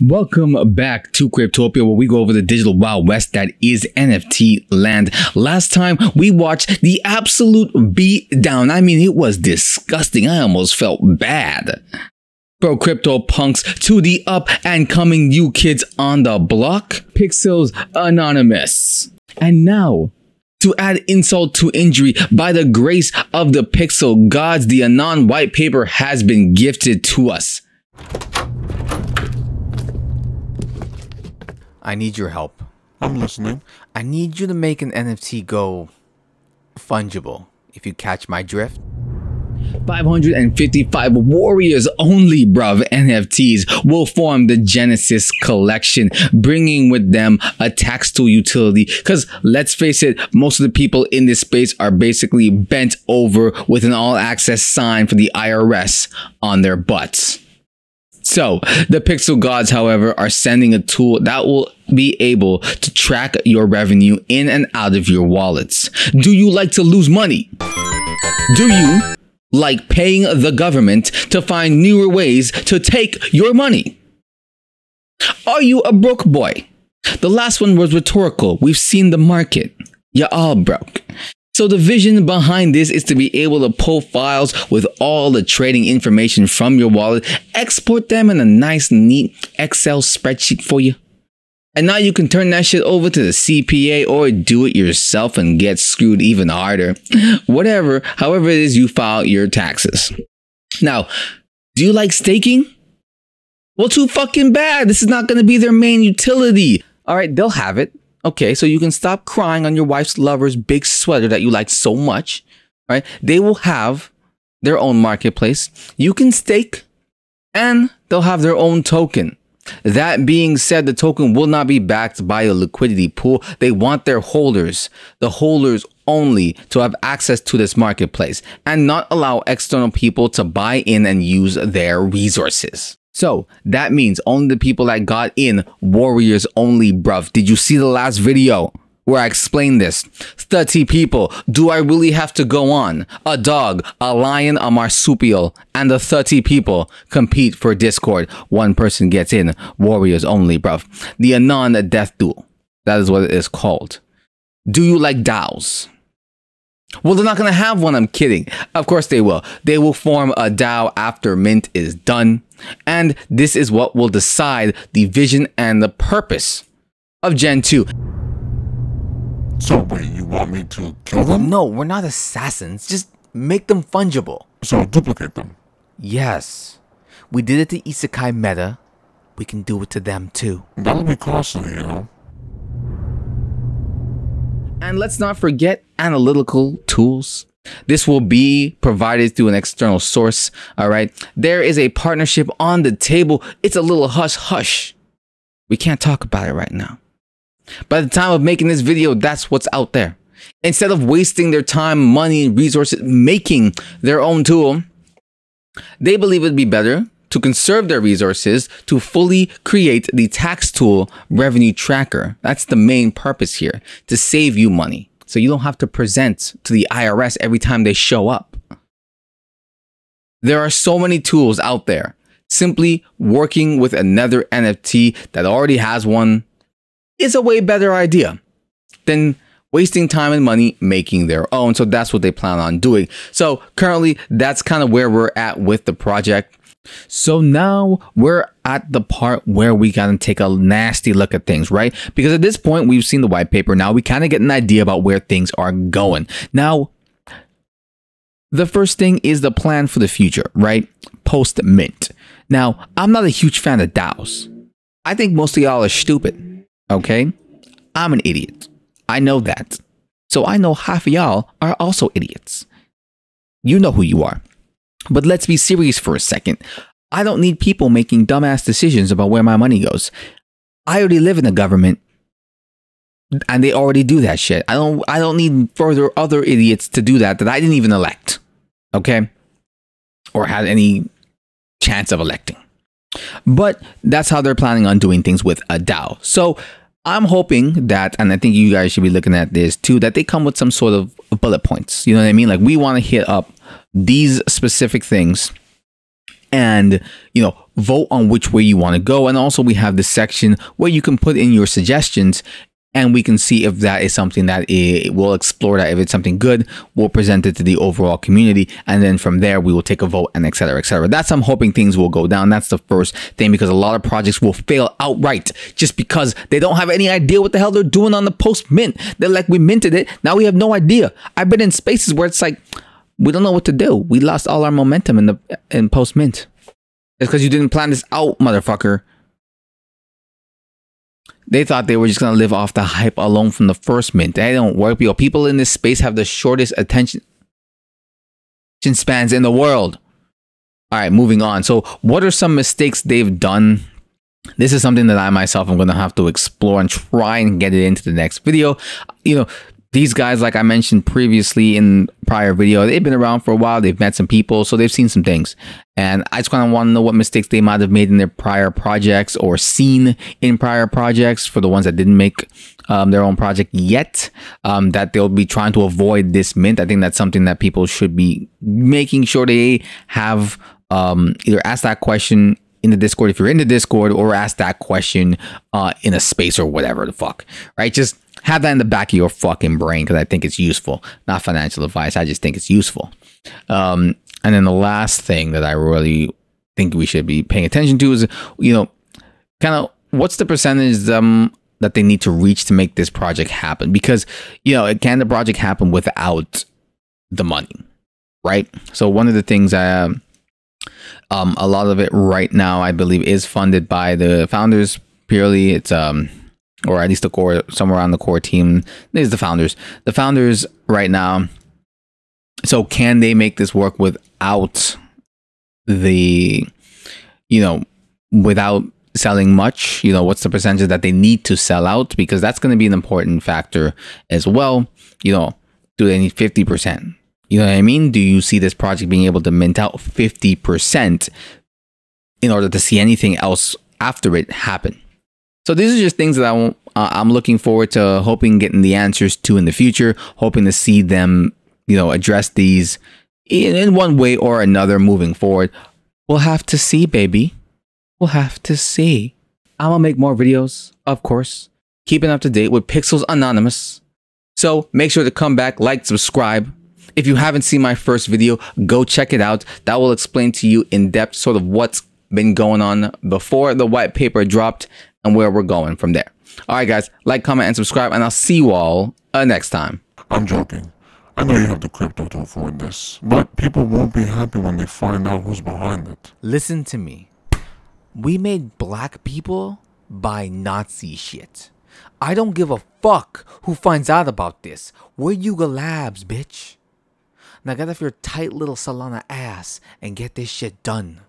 Welcome back to Cryptopia, where we go over the digital wild west that is NFT land. Last time we watched the absolute beat down. I mean, it was disgusting. I almost felt bad. Bro, crypto punks to the up and coming new kids on the block. Pixels Anonymous. And now, to add insult to injury, by the grace of the pixel gods, the Anon white paper has been gifted to us. I need your help. I'm listening. I need you to make an NFT go fungible, if you catch my drift. 555 Warriors only, bruv, NFTs will form the Genesis collection, bringing with them a tax tool utility. Because let's face it, most of the people in this space are basically bent over with an all access sign for the IRS on their butts. So, the Pixel Gods, however, are sending a tool that will be able to track your revenue in and out of your wallets. Do you like to lose money? Do you like paying the government to find newer ways to take your money? Are you a broke boy? The last one was rhetorical. We've seen the market. You're all broke. So the vision behind this is to be able to pull files with all the trading information from your wallet, export them in a nice, neat Excel spreadsheet for you. And now you can turn that shit over to the CPA or do it yourself and get screwed even harder. Whatever, however it is you file your taxes. Now, do you like staking? Well, too fucking bad. This is not going to be their main utility. All right, they'll have it. Okay, so you can stop crying on your wife's lover's big sweater that you like so much, right? They will have their own marketplace. You can stake and they'll have their own token. That being said, the token will not be backed by a liquidity pool. They want their holders, the holders only, to have access to this marketplace and not allow external people to buy in and use their resources. So that means only the people that got in warriors only, bruv. Did you see the last video? Where I explained this. 30 people. Do I really have to go on? A dog, a lion, a marsupial, and the 30 people compete for Discord. One person gets in. Warriors only, bruv. The Anon Death Duel. That is what it is called. Do you like DAOs? Well, they're not going to have one. I'm kidding. Of course they will. They will form a DAO after Mint is done. And this is what will decide the vision and the purpose of Gen 2. So wait, you want me to kill them? No, we're not assassins. Just make them fungible. So duplicate them. Yes. We did it to Isekai Meta. We can do it to them too. That'll be costly, you know. And let's not forget analytical tools. This will be provided through an external source. All right. There is a partnership on the table. It's a little hush hush. We can't talk about it right now. By the time of making this video, that's what's out there. Instead of wasting their time, money, and resources making their own tool, they believe it'd be better to conserve their resources to fully create the tax tool revenue tracker. That's the main purpose here to save you money. So you don't have to present to the IRS every time they show up. There are so many tools out there. Simply working with another NFT that already has one is a way better idea than wasting time and money making their own. So that's what they plan on doing. So currently, that's kind of where we're at with the project. So now we're at the part where we gotta take a nasty look at things, right? Because at this point, we've seen the white paper. Now we kind of get an idea about where things are going. Now, the first thing is the plan for the future, right? Post mint. Now, I'm not a huge fan of DAOs. I think most of y'all are stupid, okay? I'm an idiot. I know that. So I know half of y'all are also idiots. You know who you are. But let's be serious for a second. I don't need people making dumbass decisions about where my money goes. I already live in the government and they already do that shit. I don't I don't need further other idiots to do that that I didn't even elect. Okay? Or had any chance of electing. But that's how they're planning on doing things with a DAO. So I'm hoping that, and I think you guys should be looking at this too, that they come with some sort of bullet points. You know what I mean? Like we want to hit up these specific things and, you know, vote on which way you want to go. And also, we have the section where you can put in your suggestions and we can see if that is something that it, we'll explore that. If it's something good we'll present it to the overall community. And then from there we will take a vote and etc etc that's i'm hoping things will go down. That's the first thing because a lot of projects will fail outright just because they don't have any idea what the hell they're doing on the post mint. They're like we minted it. Now we have no idea. I've been in spaces where it's like we don't know what to do. We lost all our momentum in the in post mint. It's because you didn't plan this out motherfucker they thought they were just gonna live off the hype alone from the first mint. They don't work. People, people in this space have the shortest attention spans in the world. All right, moving on. So, what are some mistakes they've done? This is something that I myself am going to have to explore and try and get it into the next video. You know, these guys, like I mentioned previously in prior video, they've been around for a while. They've met some people, so they've seen some things. And I just kind of want to know what mistakes they might have made in their prior projects or seen in prior projects for the ones that didn't make um, their own project yet, um, that they'll be trying to avoid this mint. I think that's something that people should be making sure they have um, either ask that question in the Discord if you're in the Discord or ask that question uh, in a space or whatever the fuck, right? Just have that in the back of your fucking brain because I think it's useful. Not financial advice. I just think it's useful. Um, and then the last thing that I really think we should be paying attention to is, you know, kind of what's the percentage um, that they need to reach to make this project happen? Because, you know, can the project happen without the money, right? So one of the things I, um, um, a lot of it right now, I believe, is funded by the founders purely. It's um or at least the core somewhere on the core team is the founders. The founders right now. So can they make this work without the, you know, without selling much? You know, what's the percentage that they need to sell out? Because that's going to be an important factor as well. You know, do they need fifty percent? You know what I mean? Do you see this project being able to mint out fifty percent in order to see anything else after it happen? So these are just things that I uh, I'm looking forward to hoping getting the answers to in the future, hoping to see them, you know, address these in, in one way or another moving forward. We'll have to see, baby. We'll have to see. I'm gonna make more videos, of course, keeping up to date with Pixels Anonymous. So make sure to come back, like, subscribe. If you haven't seen my first video, go check it out. That will explain to you in depth sort of what's been going on before the white paper dropped and where we're going from there. All right, guys, like, comment, and subscribe, and I'll see you all uh, next time. I'm joking. I know you have the crypto to afford this, but people won't be happy when they find out who's behind it. Listen to me. We made black people buy Nazi shit. I don't give a fuck who finds out about this. We're Yuga Labs, bitch. Now get off your tight little Solana ass and get this shit done.